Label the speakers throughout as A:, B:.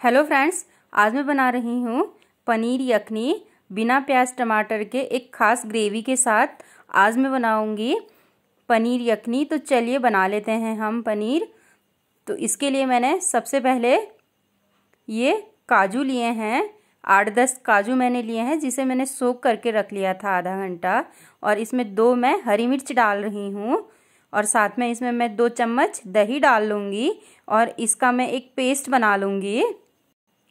A: Hello friends, आज मैं बना रही हूँ पनीर यखनी बिना प्याज टमाटर के एक ख़ास ग्रेवी के साथ। आज मैं बनाऊँगी पनीर यखनी। तो चलिए बना लेते हैं हम पनीर। तो इसके लिए मैंने सबसे पहले ये काजू लिए हैं। आठ दस काजू मैंने लिए हैं, जिसे मैंने सोख करके रख लिया था आधा घंटा। और इसमें दो मैं हरी मिर्च डाल रही हूँ। और साथ में इसमें मैं दो चम्मच दही डाल लूँगी। और इसका मैं एक पेस्ट बना लूँगी।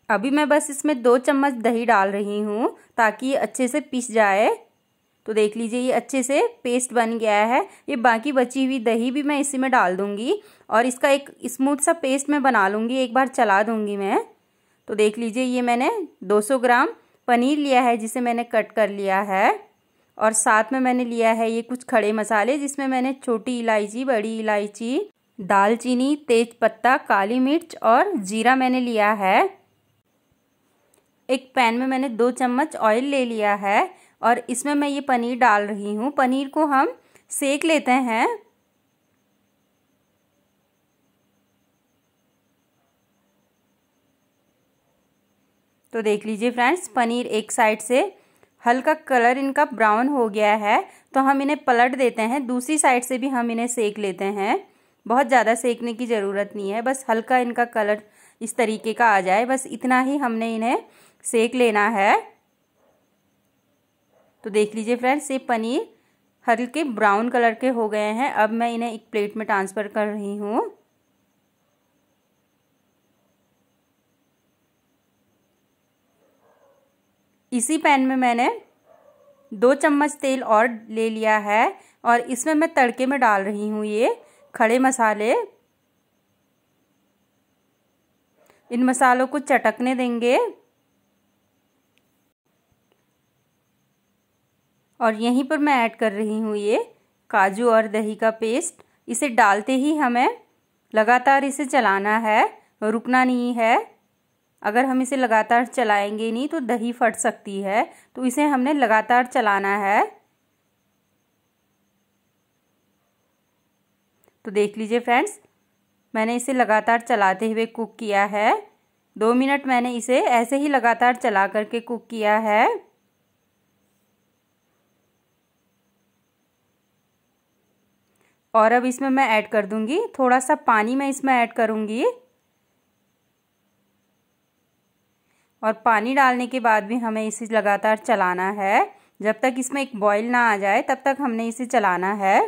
A: अभी मैं बस इसमें दो चम्मच दही डाल रही हूँ ताकि ये अच्छे से पिस जाए। तो देख लीजिए, ये अच्छे से पेस्ट बन गया है। ये बाकी बची हुई दही भी मैं इसी में डाल दूँगी और इसका एक स्मूथ सा पेस्ट मैं बना लूँगी। एक बार चला दूँगी मैं। तो देख लीजिए, ये मैंने 200 ग्राम पनीर लिया है, जिसे मैंने कट कर लिया है। और साथ में मैंने लिया है ये कुछ खड़े मसाले, जिसमें मैंने छोटी इलायची, बड़ी इलायची, दालचीनी, तेज पत्ता, काली मिर्च और जीरा मैंने लिया है। एक पैन में मैंने दो चम्मच ऑयल ले लिया है और इसमें मैं ये पनीर डाल रही हूँ। पनीर को हम सेक लेते हैं। तो देख लीजिए फ्रेंड्स, पनीर एक साइड से हल्का कलर इनका ब्राउन हो गया है। तो हम इन्हें पलट देते हैं। दूसरी साइड से भी हम इन्हें सेक लेते हैं। बहुत ज़्यादा सेकने की ज़रूरत नहीं है। बस हल्का इनका कलर इस तरीके का आ जाए। बस इतना ही हमने इन्हें सेक लेना है। तो देख लीजिए फ्रेंड्स, ये पनीर हल्के ब्राउन कलर के हो गए हैं। अब मैं इन्हें एक प्लेट में ट्रांसफ़र कर रही हूँ। इसी पैन में मैंने दो चम्मच तेल और ले लिया है और इसमें मैं तड़के में डाल रही हूँ ये खड़े मसाले। इन मसालों को चटकने देंगे। और यहीं पर मैं ऐड कर रही हूँ ये काजू और दही का पेस्ट। इसे डालते ही हमें लगातार इसे चलाना है, रुकना नहीं है। अगर हम इसे लगातार चलाएँगे नहीं तो दही फट सकती है तो इसे हमने लगातार चलाना है। तो देख लीजिए फ्रेंड्स मैंने इसे लगातार चलाते हुए कुक किया है। दो मिनट मैंने इसे ऐसे ही लगातार चला करके कुक किया है। और अब इसमें मैं ऐड कर दूँगी। थोड़ा सा पानी मैं इसमें ऐड करूँगी। और पानी डालने के बाद भी हमें इसे लगातार चलाना है। जब तक इसमें एक बॉईल ना आ जाए, तब तक हमने इसे चलाना है।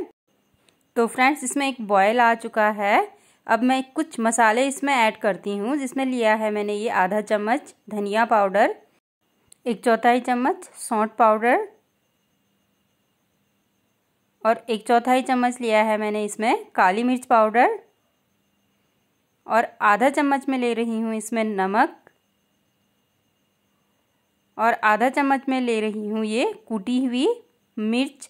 A: तो फ्रेंड्स इसमें एक बॉयल आ चुका है। अब मैं कुछ मसाले इसमें ऐड करती हूँ, जिसमें लिया है मैंने ये आधा चम्मच धनिया पाउडर, एक चौथाई चम्मच सौंठ पाउडर और एक चौथाई चम्मच लिया है मैंने इसमें काली मिर्च पाउडर और आधा चम्मच में ले रही हूँ इसमें नमक और आधा चम्मच में ले रही हूँ ये कूटी हुई मिर्च।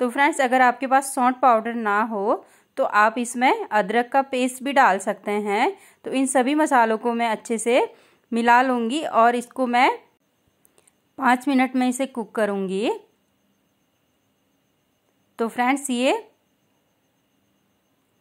A: तो फ्रेंड्स, अगर आपके पास सौंठ पाउडर ना हो तो आप इसमें अदरक का पेस्ट भी डाल सकते हैं। तो इन सभी मसालों को मैं अच्छे से मिला लूँगी और इसको मैं पाँच मिनट में इसे कुक करूँगी। तो फ्रेंड्स ये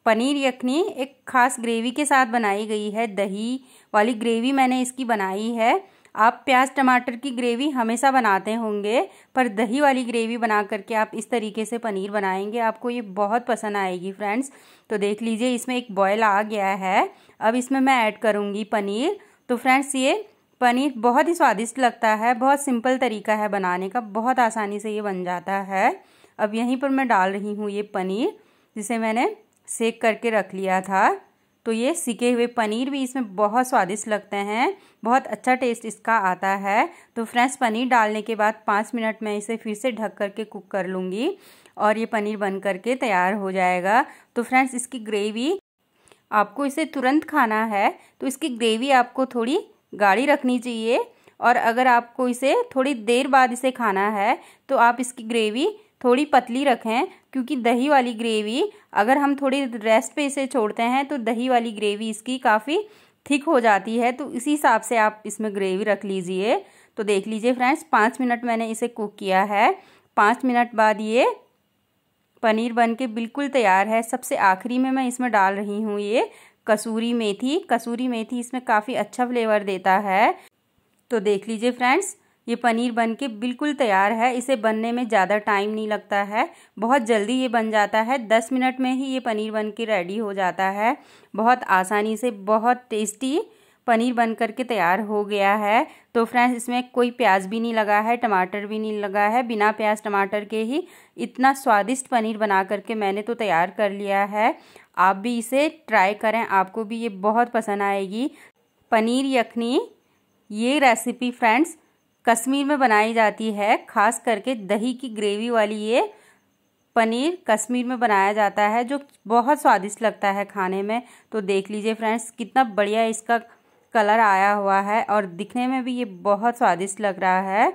A: पनीर यखनी एक ख़ास ग्रेवी के साथ बनाई गई है। दही वाली ग्रेवी मैंने इसकी बनाई है। आप प्याज, टमाटर की ग्रेवी हमेशा बनाते होंगे, पर दही वाली ग्रेवी बना करके आप इस तरीके से पनीर बनाएँगे, आपको ये बहुत पसंद आएगी फ्रेंड्स तो देख लीजिए, इसमें एक बॉयल आ गया है। अब इसमें मैं ऐड करूँगी पनीर। तो फ्रेंड्स ये पनीर बहुत ही स्वादिष्ट लगता है, बहुत सिंपल तरीका है बनाने का, बहुत आसानी से ये बन जाता है। अब यहीं पर मैं डाल रही हूँ ये पनीर, जिसे मैंने सेक करके रख लिया था। तो ये सीखे हुए पनीर भी इसमें बहुत स्वादिष्ट लगते हैं। बहुत अच्छा टेस्ट इसका आता है। तो फ्रेंड्स पनीर डालने के बाद पाँच मिनट में इसे फिर से ढक करके कुक कर लूँगी और ये पनीर बन करके तैयार हो जाएगा। तो फ्रेंड्स इसकी ग्रेवी आपको इसे तुरंत खाना है। तो इसकी ग्रेवी आपको थोड़ी गाढ़ी रखनी चाहिए और अगर आपको इसे थोड़ी देर बाद इसे खाना है तो आप इसकी ग्रेवी थोड़ी पतली रखें, क्योंकि दही वाली ग्रेवी अगर हम थोड़ी रेस्ट पे इसे छोड़ते हैं तो दही वाली ग्रेवी इसकी काफ़ी थिक हो जाती है। तो इसी हिसाब से आप इसमें ग्रेवी रख लीजिए। तो देख लीजिए फ्रेंड्स पाँच मिनट मैंने इसे कुक किया है। पाँच मिनट बाद ये पनीर बन के बिल्कुल तैयार है। सबसे आखिरी में मैं इसमें डाल रही हूँ ये कसूरी मेथी। कसूरी मेथी इसमें काफ़ी अच्छा फ्लेवर देता है। तो देख लीजिए फ्रेंड्स ये पनीर बन के बिल्कुल तैयार है। इसे बनने में ज़्यादा टाइम नहीं लगता है। बहुत जल्दी ये बन जाता है। दस मिनट में ही ये पनीर बन के रेडी हो जाता है। बहुत आसानी से, बहुत टेस्टी पनीर बन करके तैयार हो गया है। तो फ्रेंड्स, इसमें कोई प्याज भी नहीं लगा है, टमाटर भी नहीं लगा है। बिना प्याज, टमाटर के ही इतना स्वादिष्ट पनीर बना करके मैंने तो तैयार कर लिया है। आप भी इसे ट्राई करें। आपको भी ये बहुत पसंद आएगी। पनीर यखनी, ये रेसिपी फ्रेंड्स कश्मीर में बनाई जाती है, खास करके दही की ग्रेवी वाली ये पनीर कश्मीर में बनाया जाता है, जो बहुत स्वादिष्ट लगता है खाने में। तो देख लीजिए फ्रेंड्स, कितना बढ़िया इसका कलर आया हुआ है और दिखने में भी ये बहुत स्वादिष्ट लग रहा है।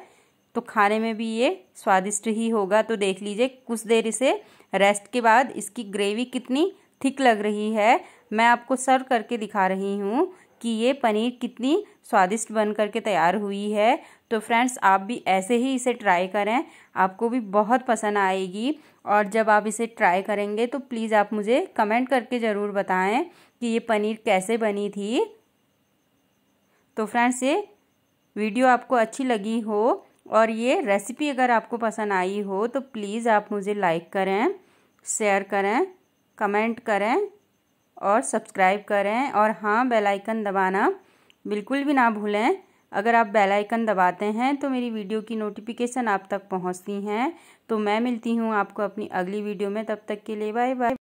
A: तो खाने में भी ये स्वादिष्ट ही होगा। तो देख लीजिए, कुछ देर इसे रेस्ट के बाद इसकी ग्रेवी कितनी थिक लग रही है। मैं आपको सर्व करके दिखा रही हूँ कि ये पनीर कितनी स्वादिष्ट बन करके तैयार हुई है। तो फ्रेंड्स, आप भी ऐसे ही इसे ट्राई करें। आपको भी बहुत पसंद आएगी। और जब आप इसे ट्राई करेंगे तो प्लीज़ आप मुझे कमेंट करके ज़रूर बताएँ कि ये पनीर कैसे बनी थी। तो फ्रेंड्स, ये वीडियो आपको अच्छी लगी हो और ये रेसिपी अगर आपको पसंद आई हो तो प्लीज़ आप मुझे लाइक करें, शेयर करें, कमेंट करें और सब्सक्राइब करें। और हाँ बेल आइकन दबाना बिल्कुल भी ना भूलें। अगर आप बेल आइकन दबाते हैं तो मेरी वीडियो की नोटिफिकेशन आप तक पहुँचती हैं। तो मैं मिलती हूँ आपको अपनी अगली वीडियो में, तब तक के लिए बाय बाय